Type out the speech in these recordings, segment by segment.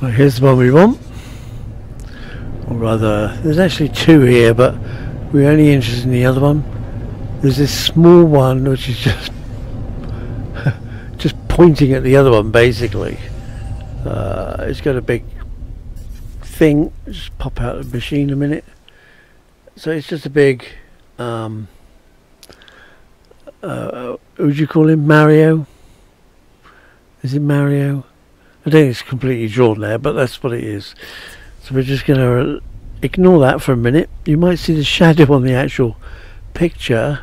Well, here's the one we want. Or rather, there's actually two here, but we're only interested in the other one. There's this small one which is just just pointing at the other one, basically. Uh, it's got a big thing. Just pop out of the machine a minute. So it's just a big. Um, uh, who would you call him? Mario? Is it Mario? I think it's completely drawn there, but that's what it is. So we're just going to ignore that for a minute. You might see the shadow on the actual picture.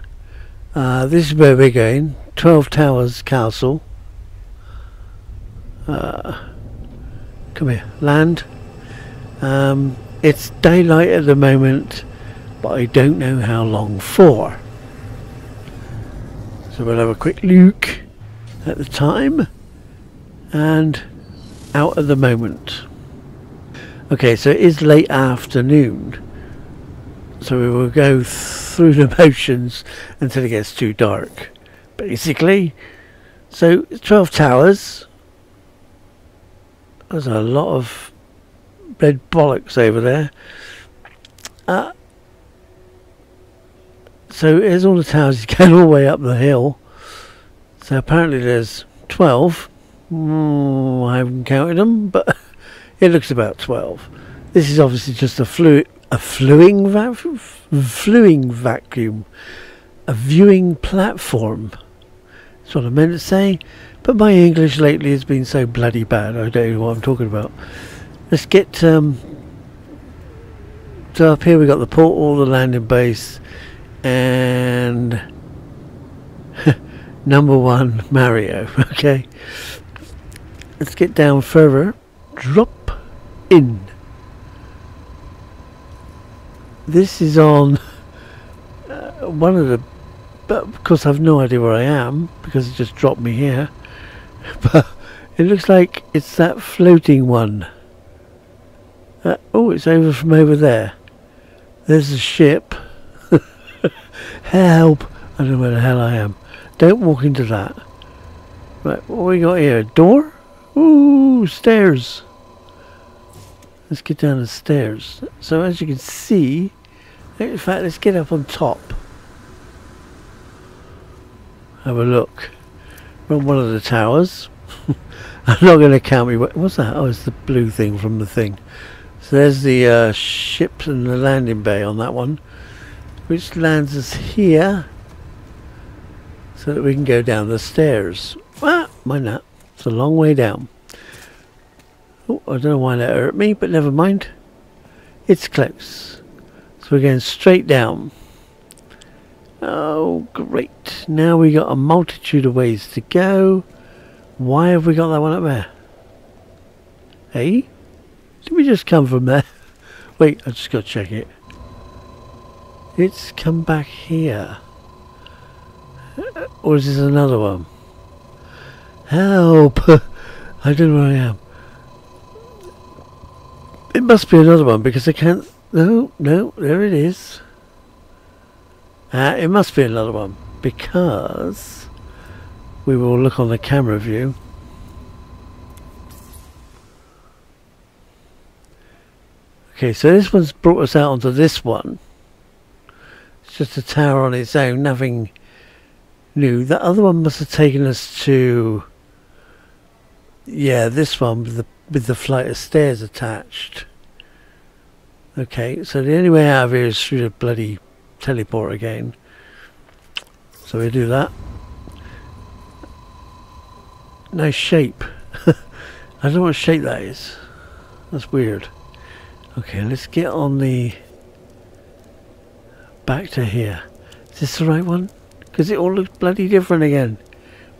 Uh, this is where we're going. 12 Towers Castle. Uh, come here. Land. Um, it's daylight at the moment, but I don't know how long for. So we'll have a quick look at the time and out at the moment. Okay, so it is late afternoon. So we will go through the motions until it gets too dark. Basically. So 12 towers. There's a lot of red bollocks over there. Uh, so here's all the towers you get all the way up the hill. So apparently there's 12. Mm, I haven't counted them, but it looks about 12. This is obviously just a fluid, a fluing, va fluing vacuum, a viewing platform. That's what I meant to say, but my English lately has been so bloody bad. I don't know what I'm talking about. Let's get um, so up here. We got the portal, the landing base, and number one Mario. Okay let's get down further. Drop in. This is on uh, one of the, but of course I've no idea where I am because it just dropped me here. But it looks like it's that floating one. Uh, oh, it's over from over there. There's a ship. Help! I don't know where the hell I am. Don't walk into that. Right, what we got here? A door? Ooh, stairs. Let's get down the stairs. So as you can see, in fact, let's get up on top. Have a look. We're on one of the towers. I'm not going to count me. What's that? Oh, it's the blue thing from the thing. So there's the uh, ship and the landing bay on that one, which lands us here, so that we can go down the stairs. Ah, mind that. It's a long way down. Oh, I don't know why that hurt me, but never mind. It's close. So we're going straight down. Oh, great. Now we got a multitude of ways to go. Why have we got that one up there? Hey? Did we just come from there? Wait, I just got to check it. It's come back here. Or is this another one? Help! I don't know where I am. It must be another one because I can't... No, no, there it is. Uh, it must be another one because we will look on the camera view. Okay, so this one's brought us out onto this one. It's just a tower on its own, nothing new. The other one must have taken us to yeah, this one with the with the flight of stairs attached. Okay, so the only way out of here is through the bloody teleport again. So we do that. Nice shape. I don't know what shape that is. That's weird. Okay, let's get on the back to here. Is this the right one? Because it all looks bloody different again.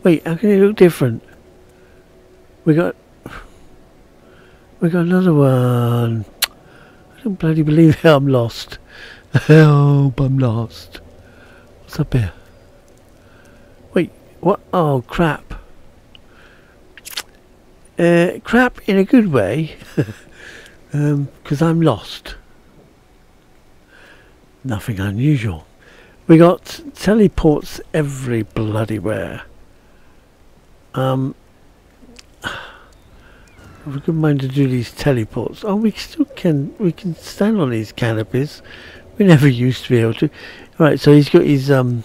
Wait, how can it look different? We got... We got another one. I don't bloody believe it. I'm lost. Help, I'm lost. What's up here? Wait, what? Oh, crap. Uh, crap in a good way. Because um, I'm lost. Nothing unusual. We got teleports every bloody where. Um, I've a mind to do these teleports. Oh, we still can. We can stand on these canopies. We never used to be able to. Right, so he's got his um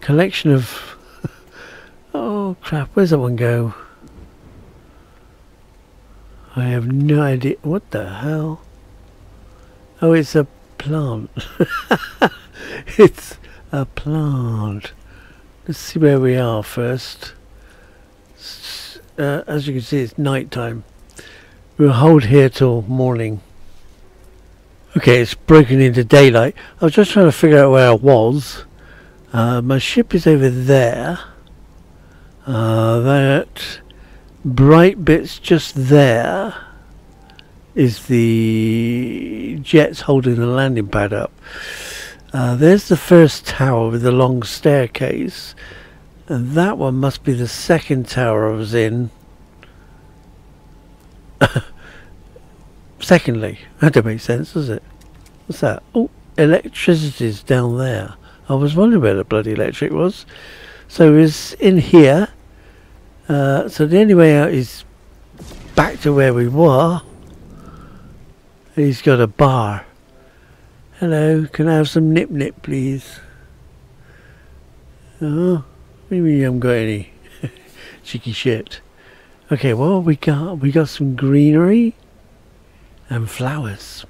collection of. oh crap! Where's that one go? I have no idea. What the hell? Oh, it's a plant. it's a plant. Let's see where we are first. Uh, as you can see, it's night time. We'll hold here till morning. Okay, it's broken into daylight. I was just trying to figure out where I was. Uh, my ship is over there. Uh, that bright bits just there is the jets holding the landing pad up. Uh, there's the first tower with the long staircase. And that one must be the second tower I was in. Secondly, that don't make sense, does it? What's that? Oh, electricity's down there. I was wondering where the bloody electric was. So it's in here. Uh, so the only way out is back to where we were. He's got a bar. Hello, can I have some nip nip please? Oh, maybe you haven't got any cheeky shit. Okay, well we got we got some greenery and flowers.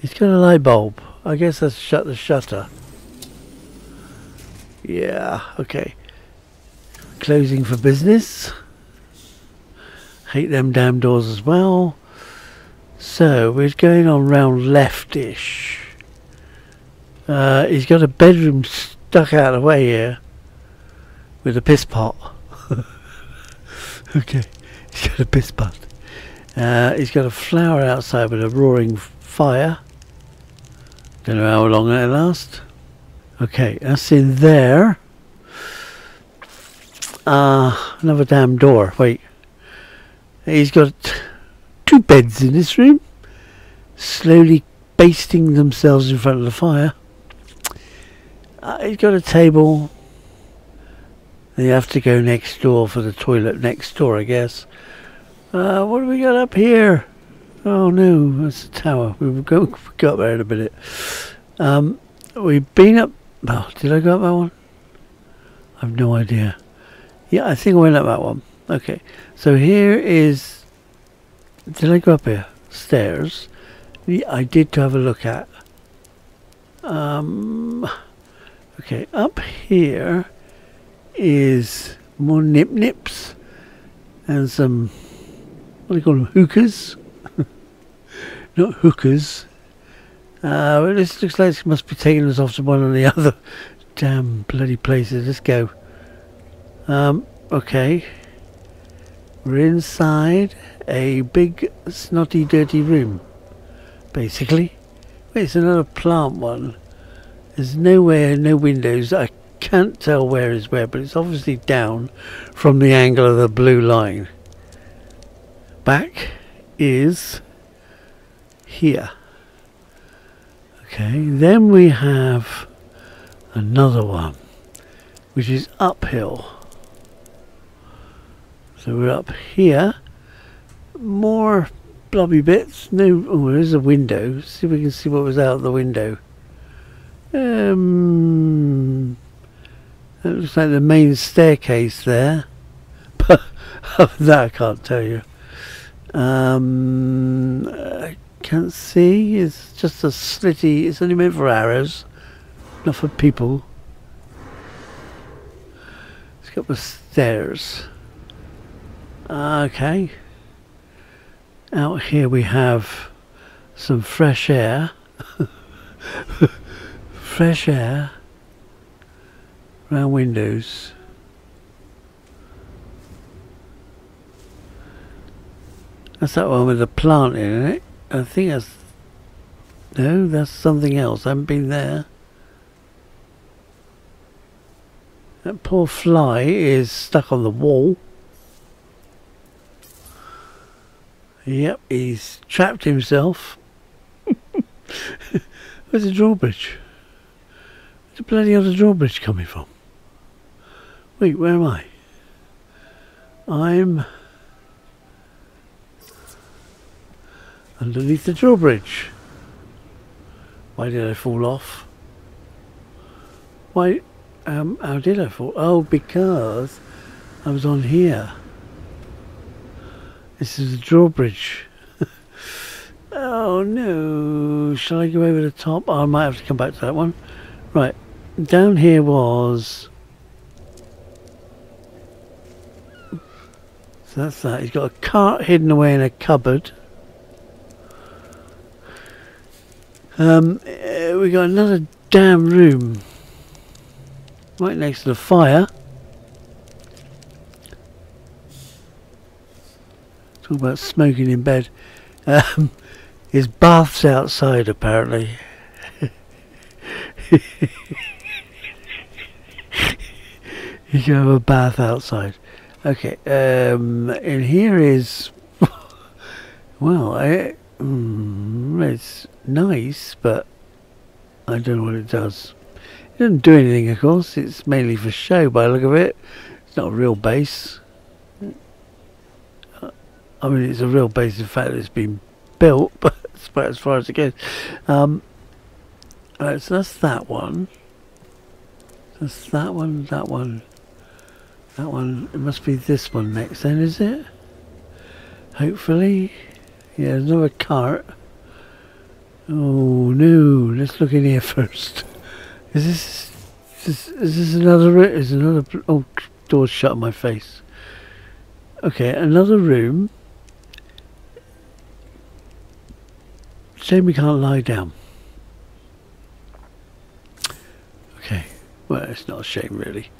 He's got a light bulb. I guess that's shut the shutter. Yeah, okay. Closing for business. Hate them damn doors as well. So, we're going on round leftish. Uh, he's got a bedroom stuck out of the way here. With a piss pot. okay, he's got a piss pot. Uh, he's got a flower outside with a roaring fire. Don't know how long that'll last. Okay, that's in there. Uh, another damn door. Wait. He's got two beds in this room. Slowly basting themselves in front of the fire. Uh, he's got a table. You have to go next door for the toilet next door, I guess. Uh, what do we got up here? Oh no, that's the tower. We will go up there in a minute. Um, we've been up. Oh, did I go up that one? I've no idea. Yeah, I think I went up that one. Okay, so here is. Did I go up here? Stairs. Yeah, I did to have a look at. Um. Okay, up here is more nip nips and some. What do you call them? hookers not hookers. Uh, this looks like it must be taking us off to one of the other damn bloody places. Let's go. Um, okay. We're inside a big, snotty, dirty room. Basically. Wait, it's another plant one. There's nowhere, no windows. I can't tell where is where, but it's obviously down from the angle of the blue line. Back is here. Okay, then we have another one, which is uphill. So we're up here. More blobby bits. No, oh, there's a window. See if we can see what was out of the window. Um, it looks like the main staircase there. But that I can't tell you. Um, can't see. It's just a slitty. It's only meant for arrows, not for people. It's got the stairs. Okay. Out here we have some fresh air. fresh air around windows. That's that one with the plant in it. I think that's... No, that's something else. I haven't been there. That poor fly is stuck on the wall. Yep, he's trapped himself. Where's the drawbridge? Where's the bloody other drawbridge coming from? Wait, where am I? I'm... underneath the drawbridge. Why did I fall off? Why, um, how did I fall? Oh, because I was on here. This is the drawbridge. oh no, shall I go over the top? Oh, I might have to come back to that one. Right, down here was... So that's that. He's got a cart hidden away in a cupboard. Um, uh, we got another damn room right next to the fire. Talk about smoking in bed. Um, his bath's outside apparently. you can have a bath outside. Okay, um, and here is, well, I, mm, it's nice, but I don't know what it does. It doesn't do anything, of course. It's mainly for show by the look of it. It's not a real base. I mean, it's a real base in fact that it's been built, but it's about as far as it goes. Um, so that's that one. That's that one, that one, that one. It must be this one next then, is it? Hopefully. Yeah, there's another cart. Oh no, let's look in here first. Is this, is this, is this another, is another, oh, door's shut my face. Okay, another room. Shame we can't lie down. Okay, well, it's not a shame really.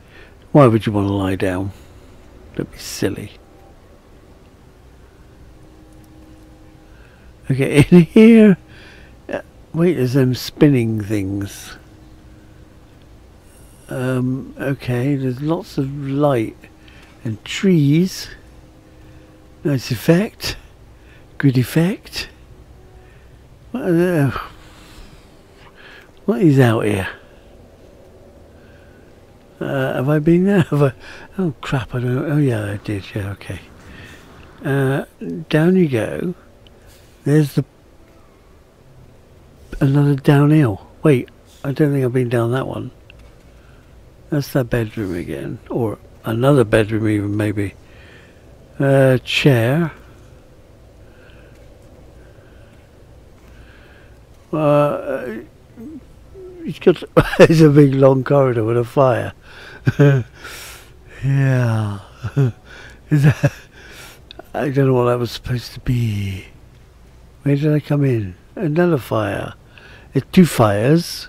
Why would you want to lie down? Don't be silly. Okay, in here Wait, there's them spinning things. Um, okay, there's lots of light and trees. Nice effect. Good effect. What, are what is out here? Uh, have I been there? Have I? Oh crap! I don't. Oh yeah, I did. Yeah, okay. Uh, down you go. There's the another downhill. Wait, I don't think I've been down that one. That's that bedroom again. Or another bedroom even, maybe. Uh, chair. Uh, it's got it's a big long corridor with a fire. yeah. Is that, I don't know what that was supposed to be. Where did I come in? Another fire. It's two fires.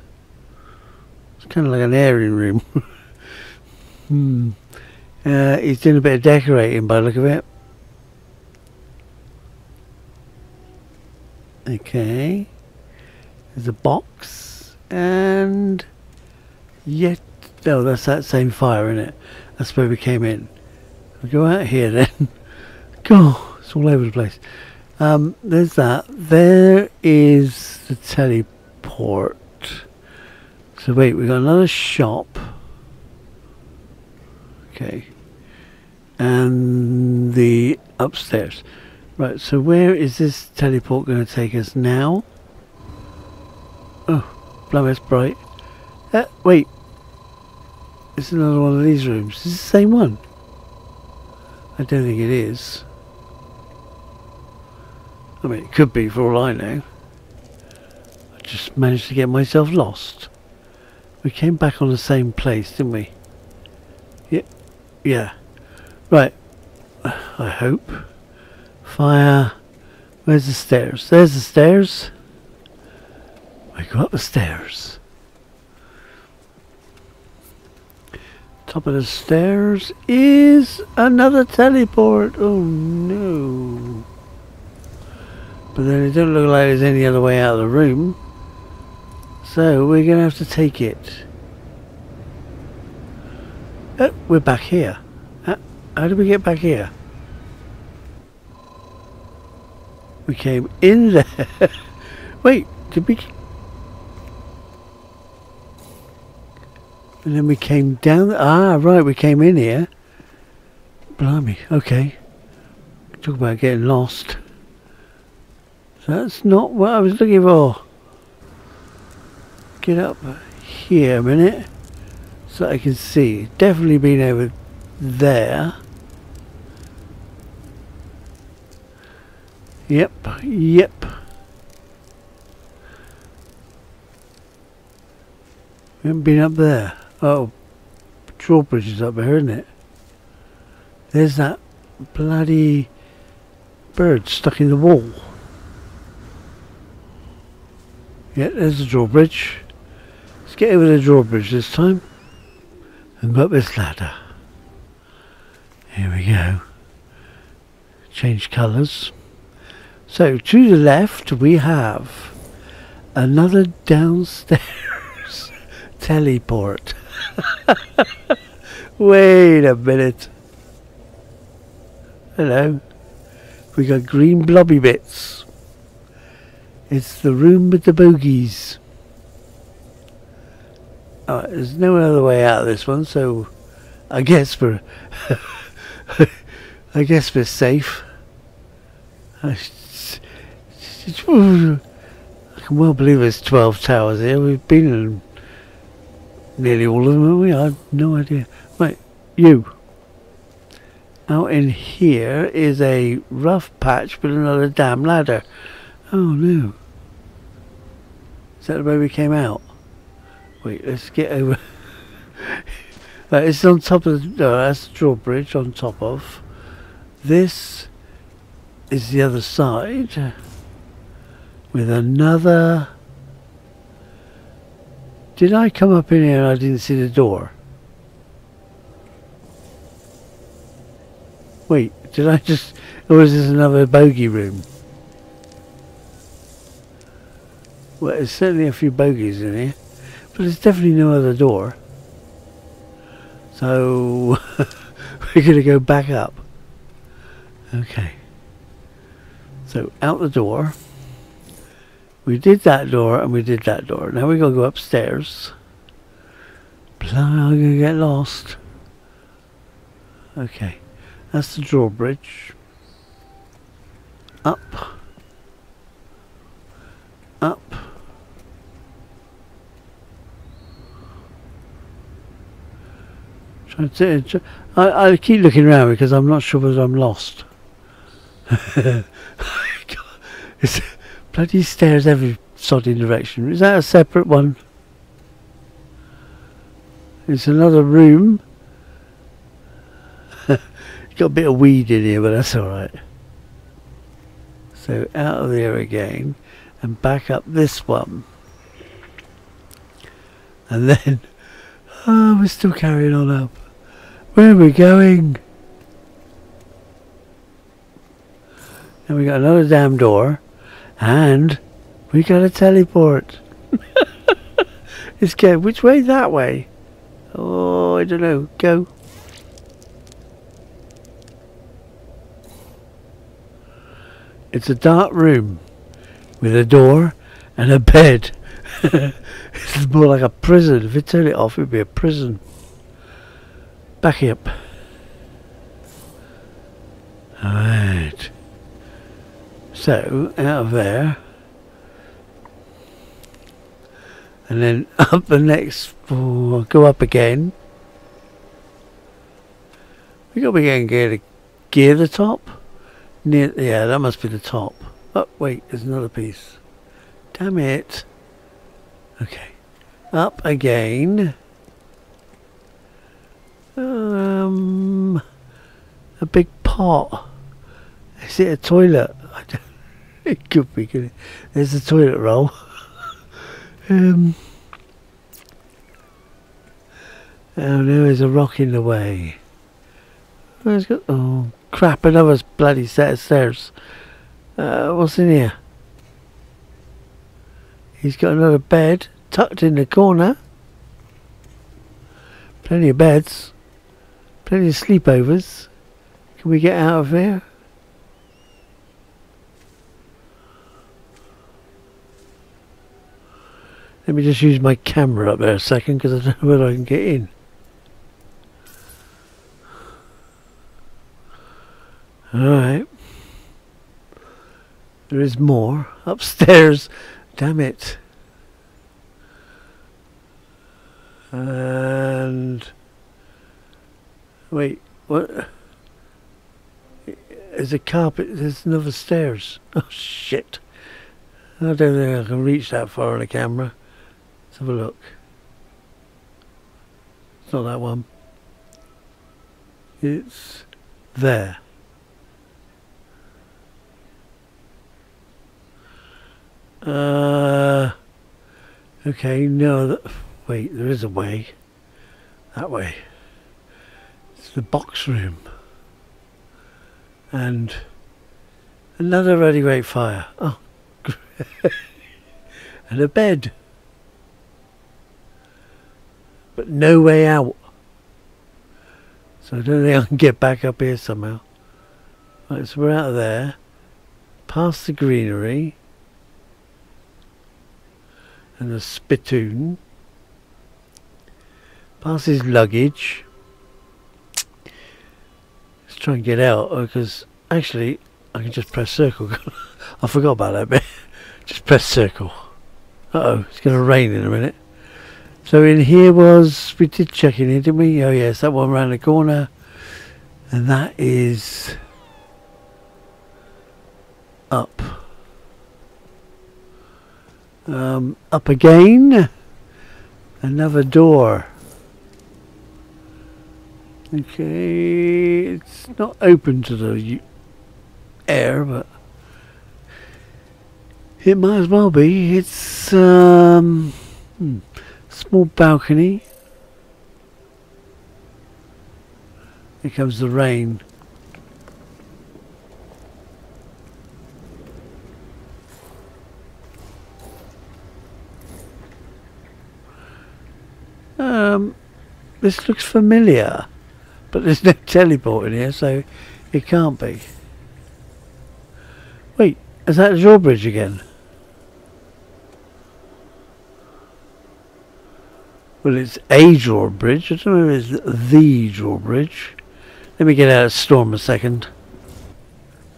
It's kind of like an airing room. hmm. Uh, he's doing a bit of decorating by the look of it. Okay. There's a box. And... Yet... Oh, that's that same fire, in it? That's where we came in. We go out here then. God, it's all over the place. Um, there's that. There is the teleport. So wait, we got another shop. Okay. And the upstairs. Right, so where is this teleport going to take us now? Oh, blow bright. Uh, wait. It's another one of these rooms. Is the same one? I don't think it is. I mean, it could be for all I know I just managed to get myself lost. We came back on the same place, didn't we? Yeah. Yeah. Right. I hope. Fire. Where's the stairs? There's the stairs. We go up the stairs. Top of the stairs is another teleport. Oh no. But then it doesn't look like there's any other way out of the room. So we're going to have to take it. Oh, we're back here. How, how did we get back here? We came in there. Wait, did we... And then we came down... Ah, right, we came in here. Blimey, okay. Talk about getting lost. That's not what I was looking for. Get up here a minute so I can see. Definitely been over there. Yep, yep. We haven't been up there. Oh, drawbridge is up there, isn't it? There's that bloody bird stuck in the wall. Yeah, there's the drawbridge. Let's get over the drawbridge this time. And go up this ladder. Here we go. Change colours. So to the left we have another downstairs teleport. Wait a minute. Hello. We got green blobby bits. It's the room with the bogies. Oh, there's no other way out of this one, so I guess we're I guess we're safe. I, I can well believe there's 12 towers here. We've been in nearly all of them, we? I have no idea. Right, you. Out in here is a rough patch with another damn ladder. Oh no. Is that the way we came out? Wait, let's get over. right, it's on top of the. No, that's the drawbridge on top of. This is the other side with another. Did I come up in here and I didn't see the door? Wait, did I just. Or is this another bogey room? Well, there's certainly a few bogies in here, but there's definitely no other door. So, we're going to go back up. Okay. So, out the door. We did that door and we did that door. Now we're going to go upstairs. I'm going to get lost. Okay. That's the drawbridge. Up. Up. Trying to, I, I keep looking around because I'm not sure whether I'm lost. it's, Bloody stairs every sodding direction. Is that a separate one? It's another room. got a bit of weed in here, but that's alright. So out of there again and back up this one. And then, oh, we're still carrying on up. Where are we going? And we got another damn door. And we got a teleport. it's go. Which way? That way. Oh, I don't know. Go. It's a dark room with a door and a bed. it's more like a prison. If you turn it off, it'd be a prison. Back up. Alright. So, out of there, and then up the next, go up again. We to again gear the gear the top. Near, yeah, that must be the top. Oh, wait, there's another piece. Damn it. Okay, up again. Um, a big pot. Is it a toilet? It could be good. There's the toilet roll. um, oh, there is a rock in the way. Where's got? Oh crap! Another bloody set of stairs. Uh, what's in here? He's got another bed tucked in the corner. Plenty of beds. Plenty of sleepovers. Can we get out of here? Let me just use my camera up there a second because I don't know whether I can get in. Alright. There is more upstairs. Damn it. And wait, what? There's a carpet. There's another stairs. Oh shit! I don't think I can reach that far on a camera. Let's have a look. It's not that one. It's there. Uh, okay, no, that, wait, there is a way. That way. It's the box room. And another ready weight fire. Oh, and a bed. But no way out. So I don't think I can get back up here somehow. Right, so we're out of there. Past the greenery and the spittoon. Past his luggage. Let's try and get out because actually I can just press circle. I forgot about that bit. just press circle. Uh oh, it's going to rain in a minute. So in here was, we did check in here, didn't we? Oh yes, that one around the corner. And that is up. Um, up again. Another door. Okay, it's not open to the air, but it might as well be. It's um, hmm, small balcony. Here comes the rain. Um, this looks familiar, but there's no teleport in here, so it can't be. Wait, is that the drawbridge again? Well, it's a drawbridge. I don't know if it's the drawbridge. Let me get out of storm a second.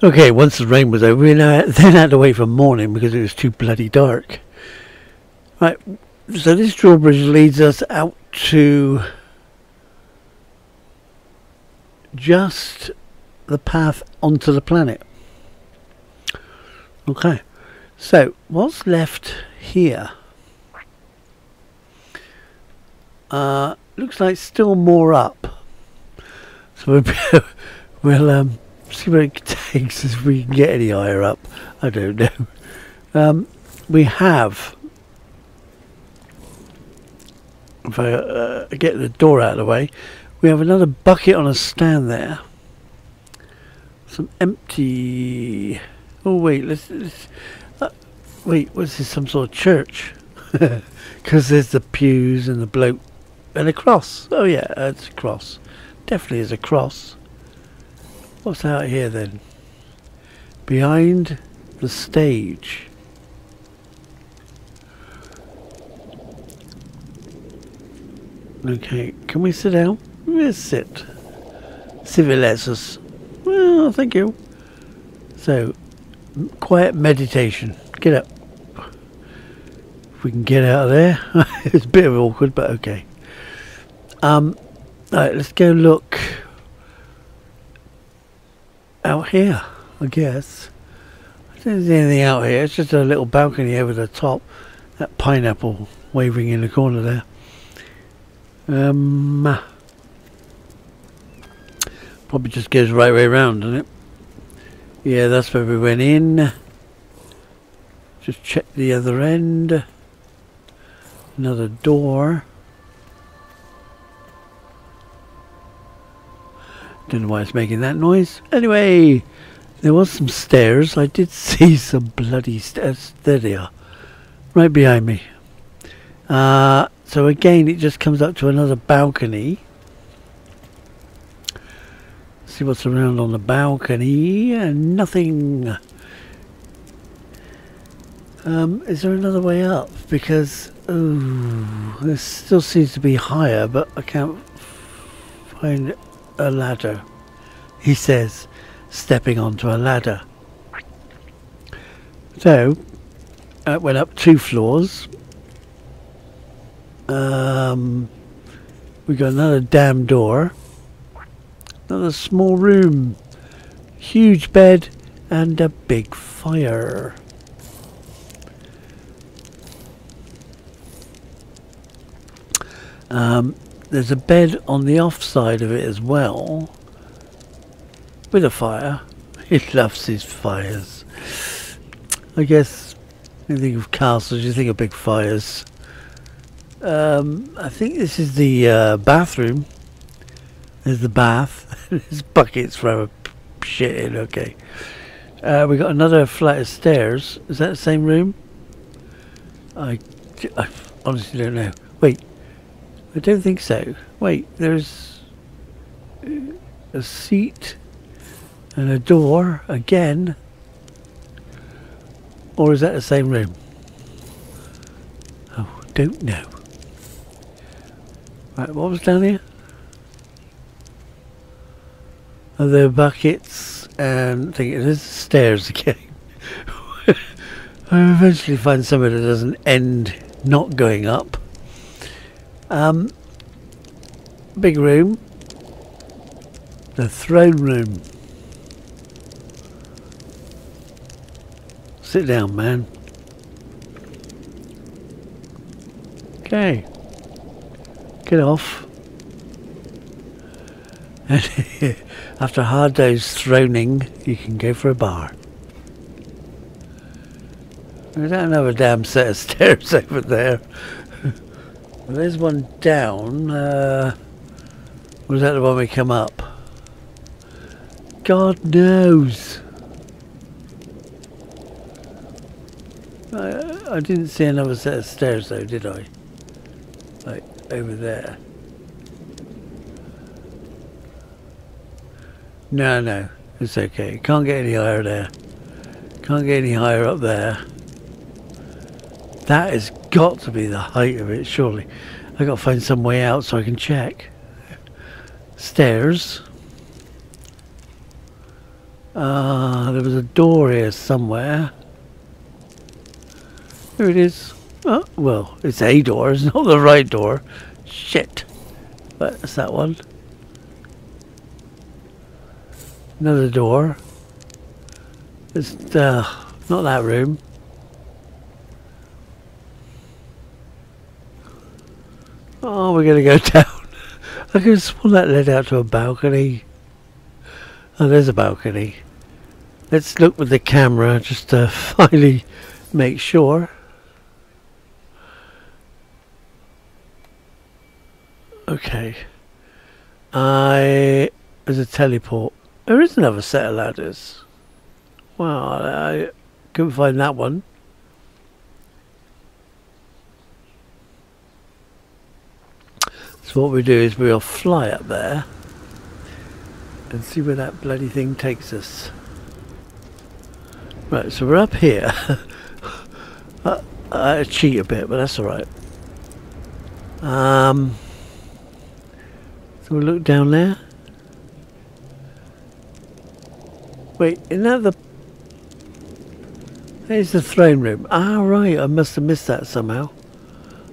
Okay, once the rain was over, we then had to wait for morning because it was too bloody dark. Right, so this drawbridge leads us out to just the path onto the planet. Okay, so what's left here? Uh, looks like still more up. So we'll, um, see what it takes if we can get any higher up. I don't know. Um, we have if I uh, get the door out of the way, we have another bucket on a stand there. Some empty. Oh wait, let's. let's uh, wait, what's this? Some sort of church? Because there's the pews and the bloke and a cross. Oh yeah, it's a cross. Definitely is a cross. What's out here then? Behind the stage. Okay, can we sit down? Let's sit. Civilizes. Well, thank you. So, quiet meditation. Get up. If we can get out of there. it's a bit awkward, but okay. Um, alright, let's go look out here, I guess. I don't see anything out here. It's just a little balcony over the top. That pineapple waving in the corner there. Um, probably just goes right way around, doesn't it? Yeah, that's where we went in. Just check the other end. Another door. Don't know why it's making that noise. Anyway, there was some stairs. I did see some bloody stairs. There they are. Right behind me. Uh, so again, it just comes up to another balcony. See what's around on the balcony. And nothing. Um, is there another way up? Because, ooh, this still seems to be higher, but I can't find a ladder. He says, stepping onto a ladder. So, I went up two floors. Um, we got another damn door. Another small room. Huge bed and a big fire. Um, there's a bed on the off side of it as well. With a fire. He loves his fires. I guess you think of castles, you think of big fires. Um, I think this is the uh, bathroom. There's the bath. There's buckets for shit in. Okay. Uh, we got another flight of stairs. Is that the same room? I, I honestly don't know. Wait. I don't think so. Wait. There's a seat and a door again. Or is that the same room? Oh, don't know. Right, what was down here? Are there buckets and I think it is stairs again. I eventually find somewhere that doesn't end not going up. Um, big room. The throne room. Sit down, man. Okay. Get off. And after a hard day's throning, you can go for a bar. We don't have a damn set of stairs over there. Well, there's one down. Uh, was that the one we come up? God knows. I, I didn't see another set of stairs though, did I? Like over there. No, no, it's okay. Can't get any higher there. Can't get any higher up there. That has got to be the height of it, surely. i got to find some way out so I can check. Stairs. Uh, there was a door here somewhere. There it is. Oh, well, it's a door. It's not the right door. Shit. It's that one. Another door. It's uh, not that room. Oh, we're going to go down. I could have that led out to a balcony. Oh, there's a balcony. Let's look with the camera just to finally make sure. Okay. I... There's a teleport. There is another set of ladders. Well, I couldn't find that one. So what we do is we'll fly up there and see where that bloody thing takes us. Right, so we're up here. I, I cheat a bit, but that's alright. Um, so we'll look down there. Wait, isn't that the... There's the throne room. Ah, right, I must have missed that somehow.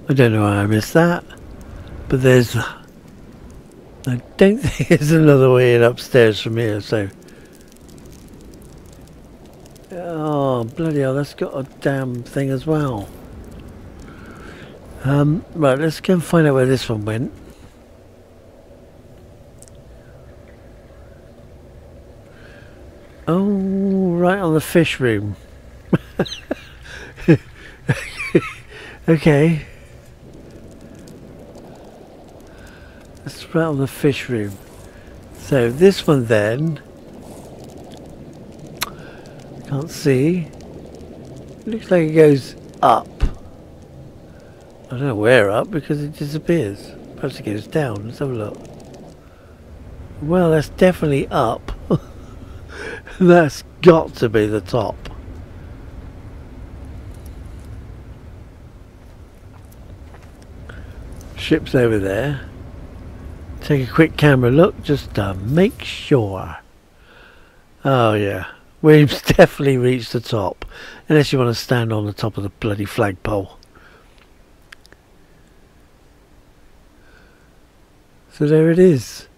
I don't know why I missed that. But there's... I don't think there's another way in upstairs from here, so... Oh, bloody hell, that's got a damn thing as well. Um, right, let's go and find out where this one went. Oh, right on the fish room. okay. Right on the fish room. So this one then, can't see. looks like it goes up. I don't know where up because it disappears. Perhaps it goes down. Let's have a look. Well, that's definitely up. That's got to be the top. Ship's over there. Take a quick camera look just to make sure. Oh yeah. We've definitely reached the top. Unless you want to stand on the top of the bloody flagpole. So there it is.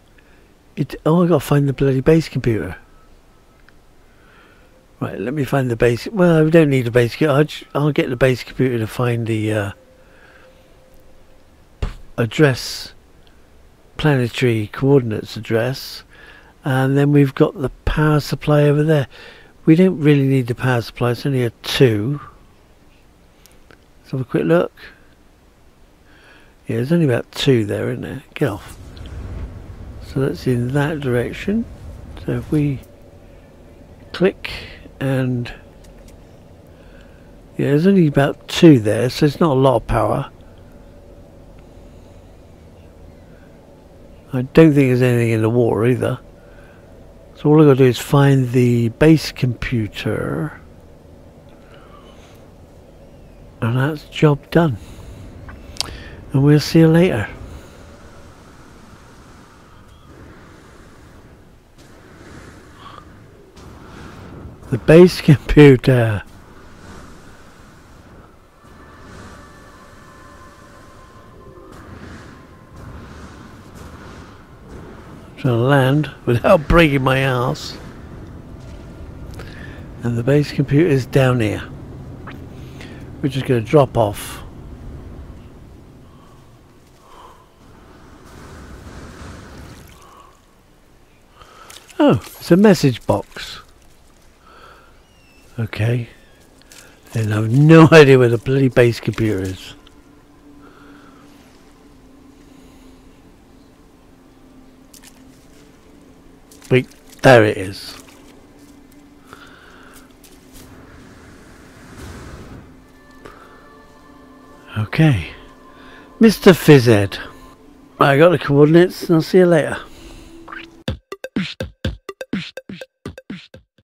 It, oh, I've got to find the bloody base computer. Right, let me find the base. Well, we don't need the base computer. I'll, I'll get the base computer to find the uh, address, planetary coordinates address. And then we've got the power supply over there. We don't really need the power supply. It's only a 2. Let's have a quick look. Yeah, there's only about 2 there, isn't there? Get off. So that's in that direction. So if we click and yeah, there's only about two there, so it's not a lot of power. I don't think there's anything in the water either. So all I've got to do is find the base computer. And that's job done. And we'll see you later. The base computer. To land without breaking my ass. And the base computer is down here. which is going to drop off. Oh, it's a message box. Okay. And I have no idea where the bloody base computer is. Wait, there it is. Okay. Mr. Fizzed. I got the coordinates and I'll see you later.